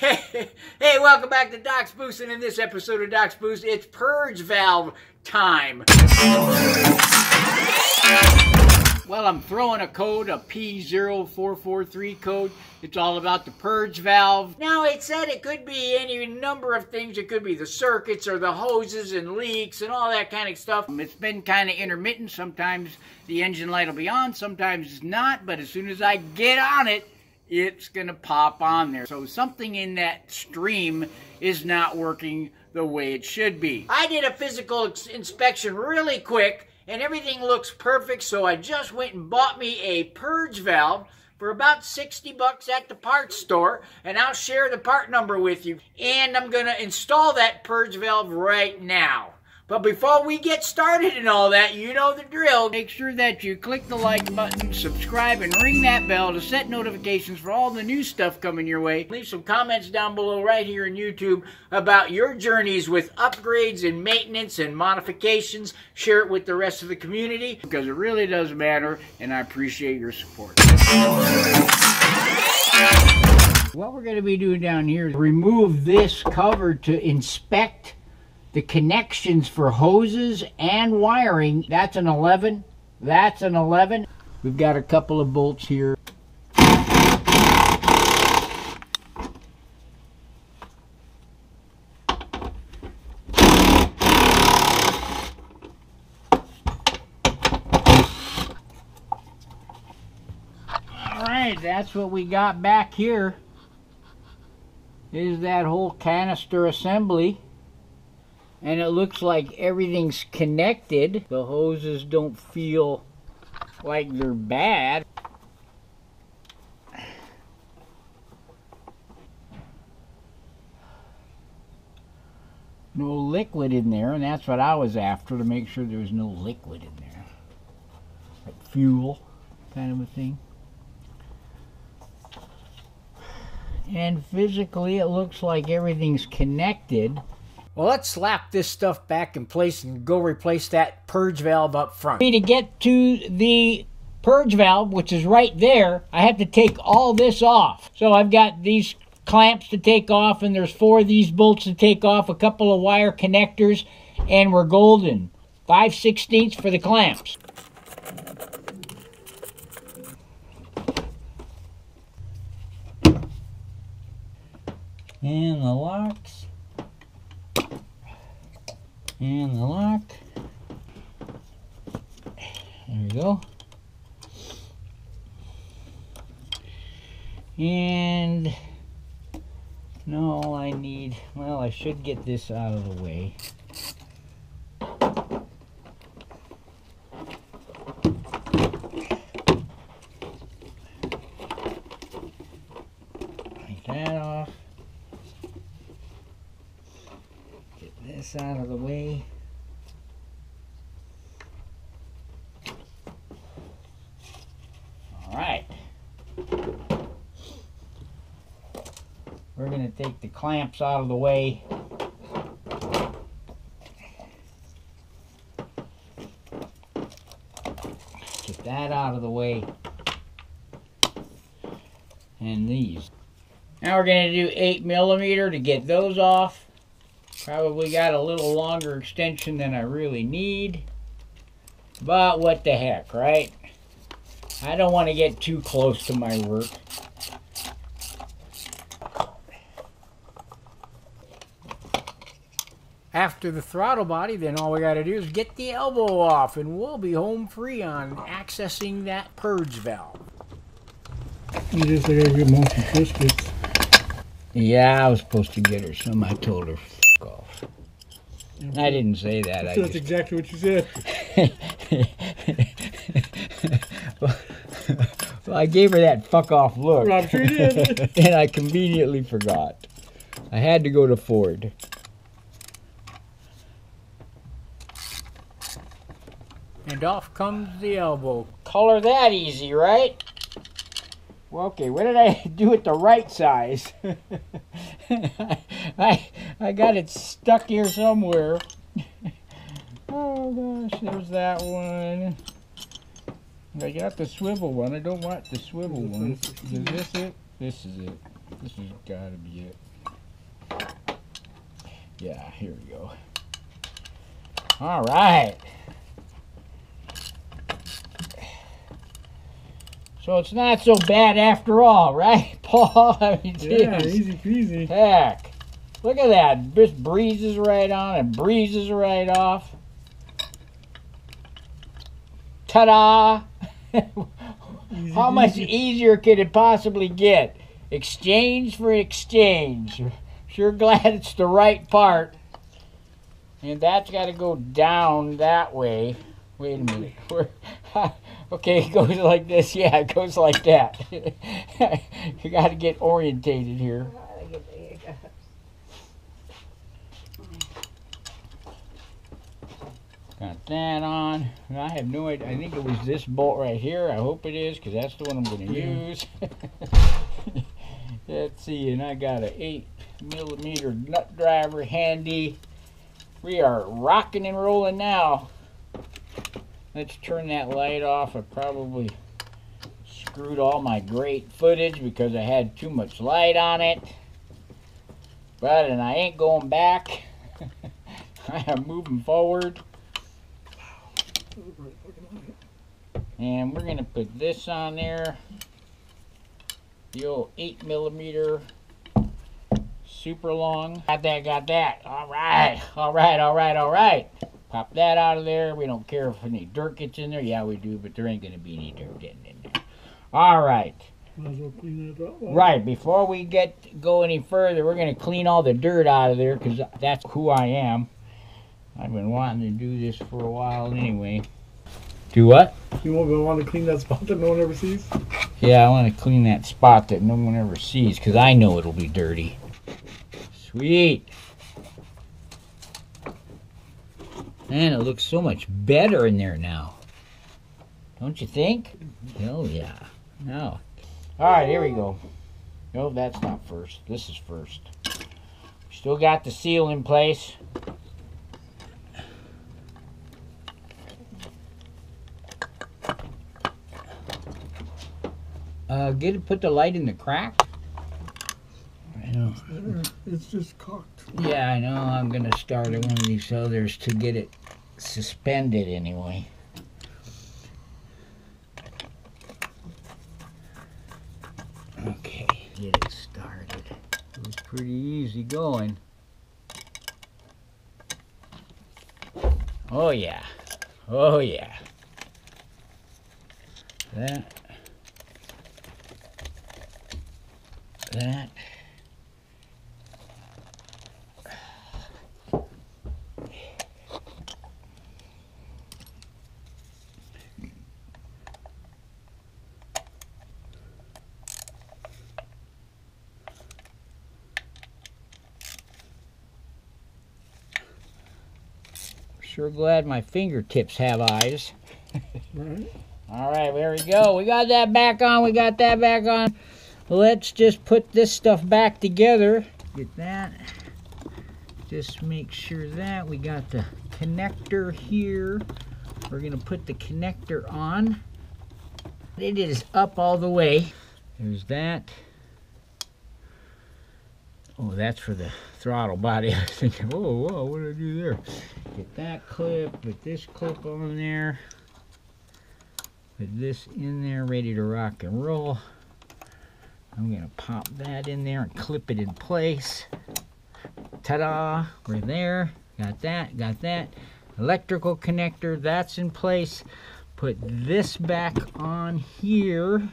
Hey, hey, welcome back to Doc's Boost, and in this episode of Doc's Boost, it's purge valve time. Well, I'm throwing a code, a P0443 code. It's all about the purge valve. Now, it said it could be any number of things. It could be the circuits or the hoses and leaks and all that kind of stuff. Um, it's been kind of intermittent. Sometimes the engine light will be on, sometimes it's not, but as soon as I get on it, it's going to pop on there. So something in that stream is not working the way it should be. I did a physical inspection really quick and everything looks perfect. So I just went and bought me a purge valve for about 60 bucks at the parts store and I'll share the part number with you and I'm going to install that purge valve right now. But before we get started and all that, you know the drill. Make sure that you click the like button, subscribe, and ring that bell to set notifications for all the new stuff coming your way. Leave some comments down below right here on YouTube about your journeys with upgrades and maintenance and modifications. Share it with the rest of the community because it really does matter and I appreciate your support. What we're going to be doing down here is remove this cover to inspect the connections for hoses and wiring, that's an 11. That's an 11. We've got a couple of bolts here. That's what we got back here. Is that whole canister assembly and it looks like everything's connected. The hoses don't feel like they're bad. No liquid in there, and that's what I was after to make sure there was no liquid in there. Like fuel kind of a thing. And physically, it looks like everything's connected. Well, let's slap this stuff back in place and go replace that purge valve up front. To get to the purge valve, which is right there, I have to take all this off. So I've got these clamps to take off, and there's four of these bolts to take off, a couple of wire connectors, and we're golden. 5 16 for the clamps. And the locks and the lock. There we go. And no, I need, well, I should get this out of the way. this out of the way. All right. We're going to take the clamps out of the way. Get that out of the way. And these. Now we're going to do 8 millimeter to get those off. Probably got a little longer extension than I really need. But what the heck, right? I don't want to get too close to my work. After the throttle body, then all we got to do is get the elbow off and we'll be home free on accessing that purge valve. You just gotta get monkey biscuits. Yeah, I was supposed to get her some. I told her off. I didn't say that. So that's just... exactly what you said. well, well, I gave her that fuck off look. I'm sure you did. and I conveniently forgot. I had to go to Ford. And off comes the elbow. Color that easy, right? Well, okay, what did I do with the right size? I, I got it stuck here somewhere. oh gosh, there's that one. I got the swivel one. I don't want the swivel one. Is this it? This is it. This has got to be it. Yeah, here we go. All right. So it's not so bad after all, right, Paul? I mean, Yeah, geez. easy peasy. Heck. Look at that. Just breezes right on and breezes right off. Ta-da! How much peasy. easier could it possibly get? Exchange for exchange. Sure glad it's the right part. And that's got to go down that way. Wait a minute. Where- okay, it goes like this. Yeah, it goes like that. you got to get orientated here. Got that on. And I have no idea. I think it was this bolt right here. I hope it is because that's the one I'm going to use. Let's see. And I got a 8 millimeter nut driver handy. We are rocking and rolling now. Let's turn that light off. I probably screwed all my great footage because I had too much light on it. But, and I ain't going back. I am moving forward. And we're gonna put this on there. The old eight millimeter super long. Got that, got that. All right, all right, all right, all right. Pop that out of there. We don't care if any dirt gets in there. Yeah, we do, but there ain't gonna be any dirt getting in there. All right. Might as well clean that up. Right, before we get go any further, we're gonna clean all the dirt out of there because that's who I am. I've been wanting to do this for a while anyway. Do what? You won't want to clean that spot that no one ever sees. Yeah, I want to clean that spot that no one ever sees because I know it'll be dirty. Sweet. Man, it looks so much better in there now. Don't you think? Oh, yeah. No. All right, here we go. No, that's not first. This is first. Still got the seal in place. Uh, get it, put the light in the crack. I know. It's just cocked. Yeah, I know. I'm gonna start one of these others to get it suspended anyway. Okay, get it started. It was pretty easy going. Oh yeah. Oh yeah. That. That. Sure glad my fingertips have eyes. Right. All right, there we go. We got that back on. We got that back on. Let's just put this stuff back together. Get that. Just make sure that we got the connector here. We're going to put the connector on. It is up all the way. There's that. Oh, that's for the throttle body. I was thinking, whoa, whoa, what did I do there? Get that clip, put this clip on there. Put this in there, ready to rock and roll. I'm gonna pop that in there and clip it in place. Ta-da, we're there. Got that, got that. Electrical connector, that's in place. Put this back on here.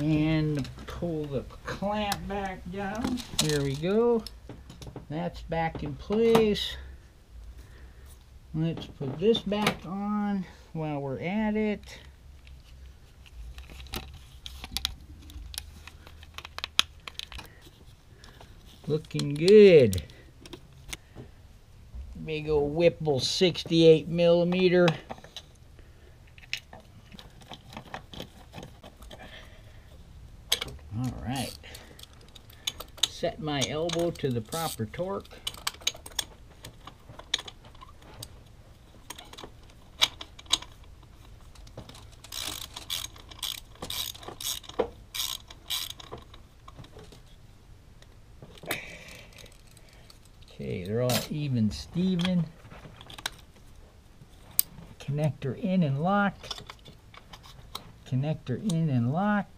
And pull the clamp back down. There we go. That's back in place. Let's put this back on while we're at it. Looking good. Big old Whipple 68 millimeter. set my elbow to the proper torque. Okay, they're all even Steven. Connector in and locked. Connector in and locked.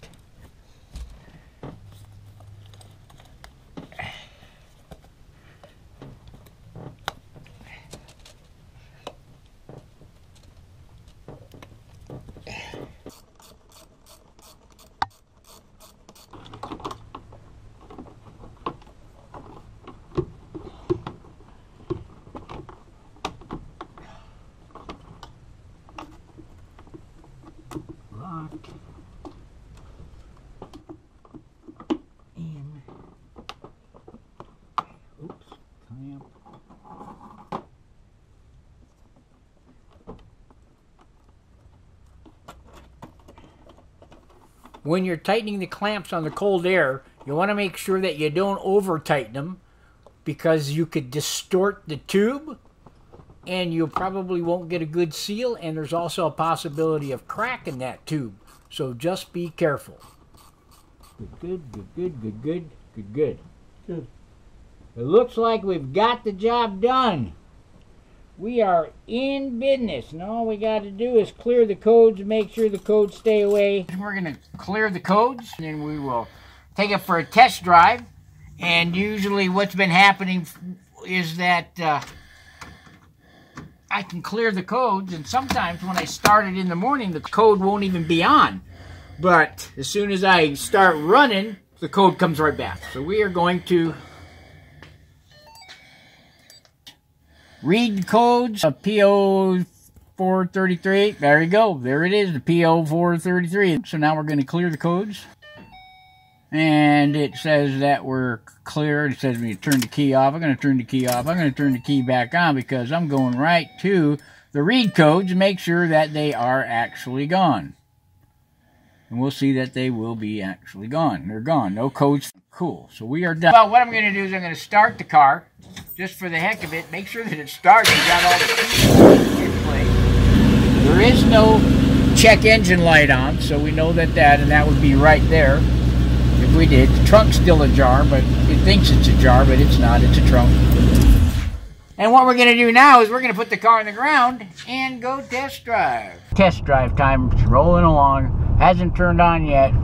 When you're tightening the clamps on the cold air you want to make sure that you don't over tighten them because you could distort the tube and you probably won't get a good seal and there's also a possibility of cracking that tube. So just be careful. Good good good good good good good Good. it looks like we've got the job done we are in business and all we got to do is clear the codes make sure the codes stay away we're going to clear the codes and then we will take it for a test drive and usually what's been happening is that uh, I can clear the codes, and sometimes when I start it in the morning, the code won't even be on. But as soon as I start running, the code comes right back. So we are going to read codes of PO 433. There you go. There it is, the PO 433. So now we're going to clear the codes. And it says that we're clear. It says we turn the key off. I'm going to turn the key off. I'm going to turn the key back on because I'm going right to the read codes and make sure that they are actually gone. And we'll see that they will be actually gone. They're gone. No codes. Cool. So we are done. Well, what I'm going to do is I'm going to start the car just for the heck of it. Make sure that it starts. You got all the in place. There is no check engine light on, so we know that that, and that would be right there if we did. The trunk's still ajar, but it thinks it's ajar, but it's not. It's a trunk. And what we're going to do now is we're going to put the car on the ground and go test drive. Test drive time is rolling along. Hasn't turned on yet.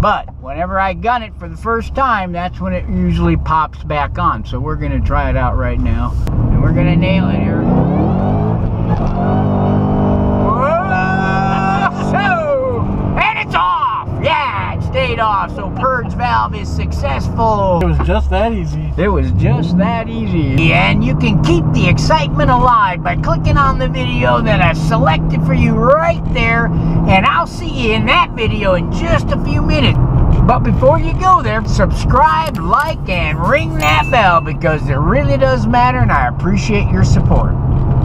But whenever I gun it for the first time, that's when it usually pops back on. So we're going to try it out right now. And we're going to nail it here. Off. So purge valve is successful. It was just that easy. It was just that easy. And you can keep the excitement alive by clicking on the video that I selected for you right there. And I'll see you in that video in just a few minutes. But before you go there, subscribe, like, and ring that bell because it really does matter and I appreciate your support.